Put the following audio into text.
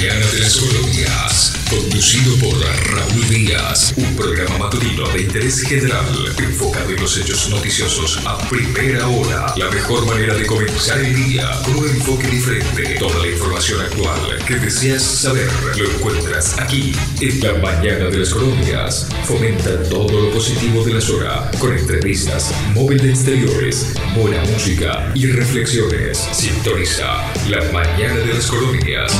mañana de las colonias, conducido por Raúl Díaz, un programa matutino de interés general, enfocado en los hechos noticiosos a primera hora. La mejor manera de comenzar el día con un enfoque diferente. Toda la información actual que deseas saber lo encuentras aquí, en la mañana de las colonias. Fomenta todo lo positivo de la zona, con entrevistas, móvil de exteriores, buena música y reflexiones. Sintoniza la mañana de las colonias.